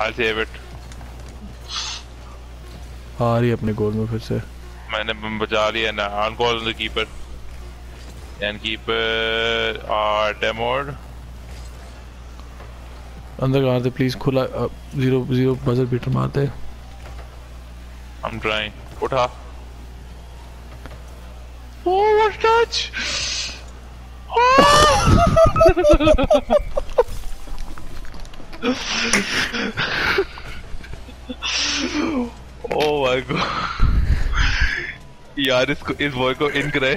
I'll save it. आ रही अपने गोल में फिर से। मैंने बचा लिया ना। On call the keeper and keeper are डेमोड अंदर कर दे प्लीज़ खुला ज़ीरो ज़ीरो बजर बीटर मार दे आई एम ट्राइंग उठा। Oh what touch oh my god. यार इसको इस बॉय को इन करे